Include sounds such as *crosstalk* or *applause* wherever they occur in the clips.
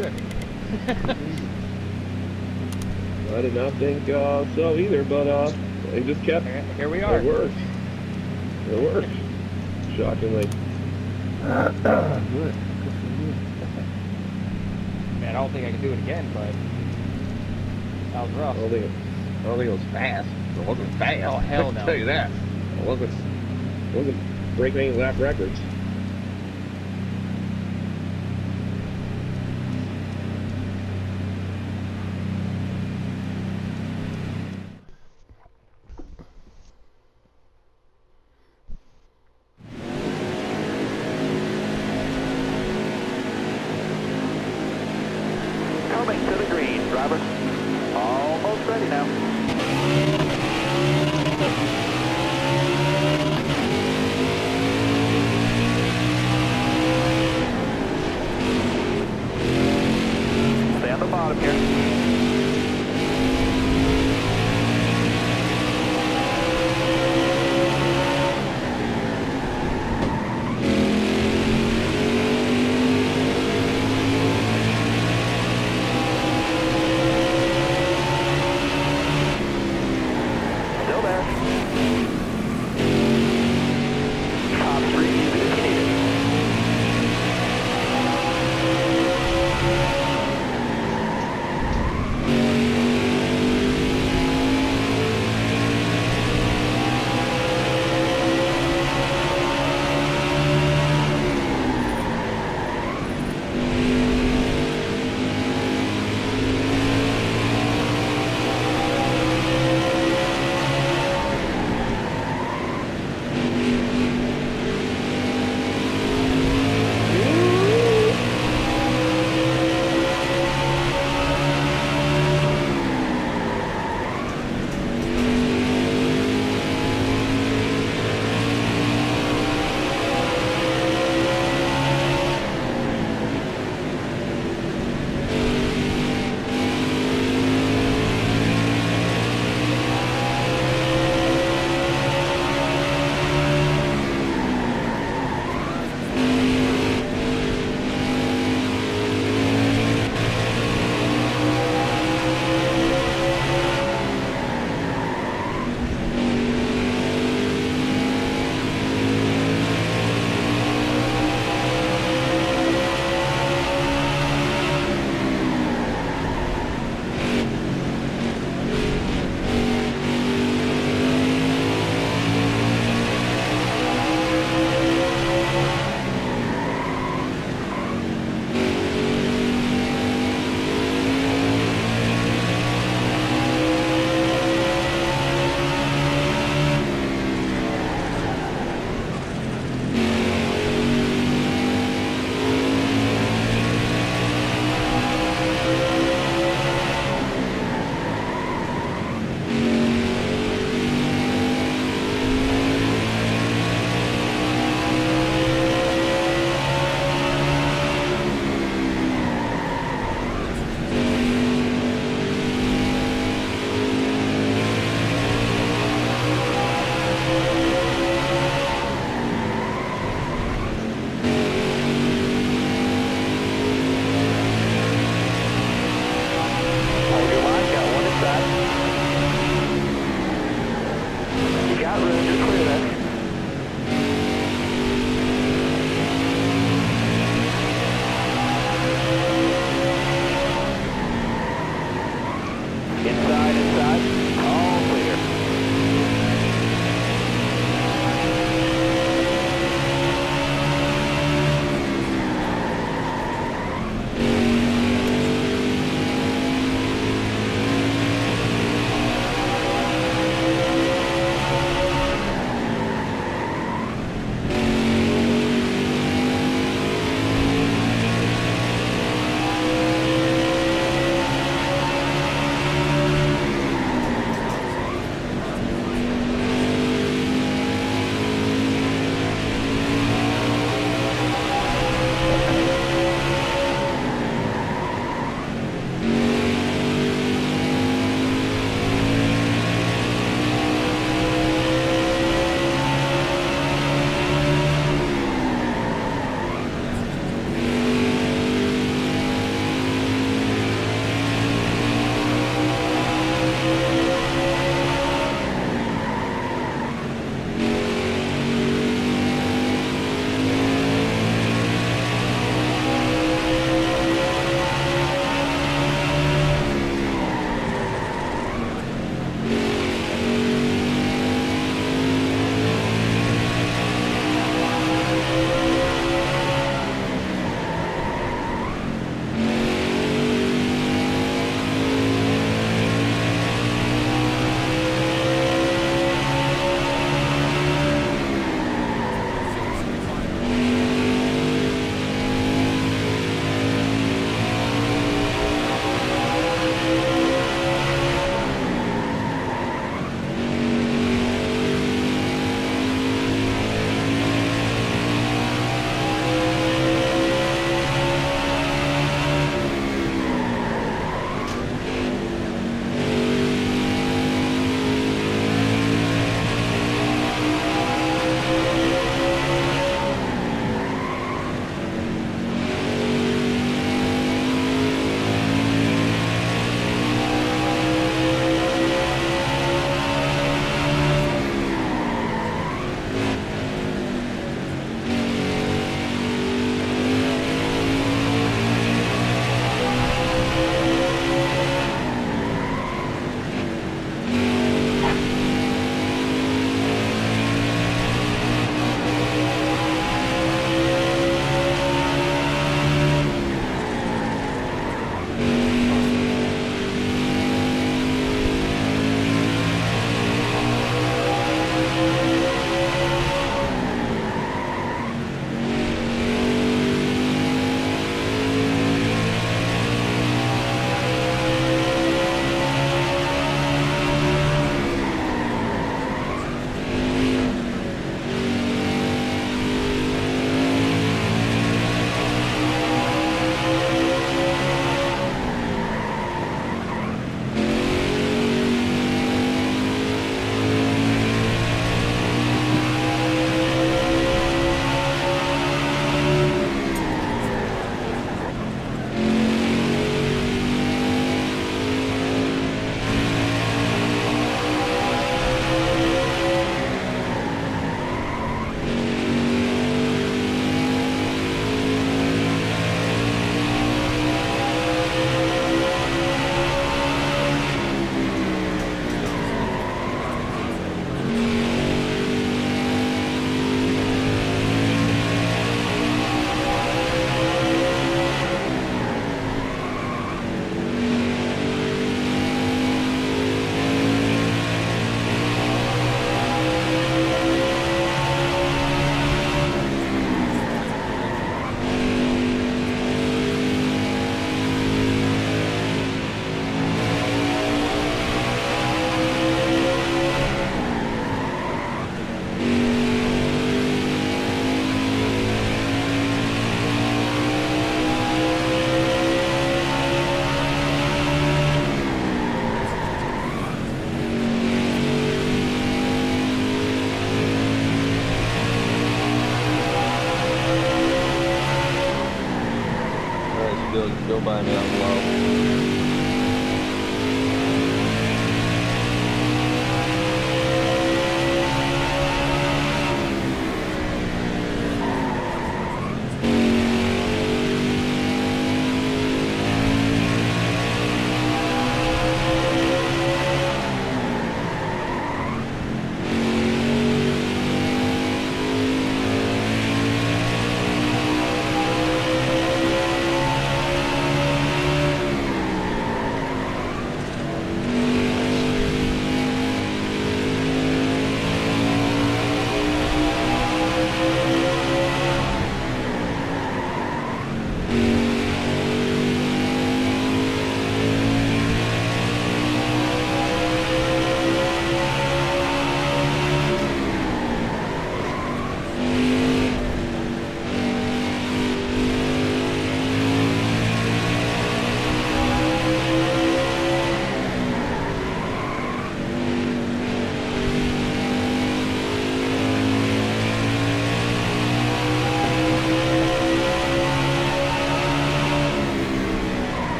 either. *laughs* I did not think uh, so either, but uh, they just kept. Here, we are. It worked. It worked. Shockingly. Good. Good. I mean, I don't think I can do it again, but that was rough. I don't think it, I don't think it was fast. It wasn't fast. Oh, hell *laughs* I can tell you that. It wasn't. It wasn't breaking any lap records.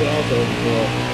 That's what I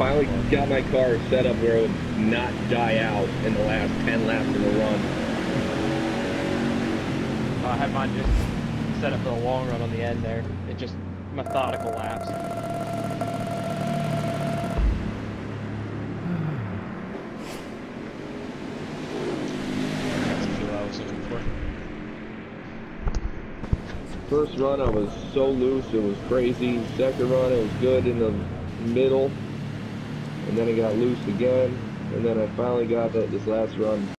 finally got my car set up where it would not die out in the last 10 laps of the run. I had mine just set up for the long run on the end there. It just methodical laps. That's the feel I was looking for. First run, I was so loose, it was crazy. Second run, it was good in the middle. Then it got loose again. And then I finally got the, this last run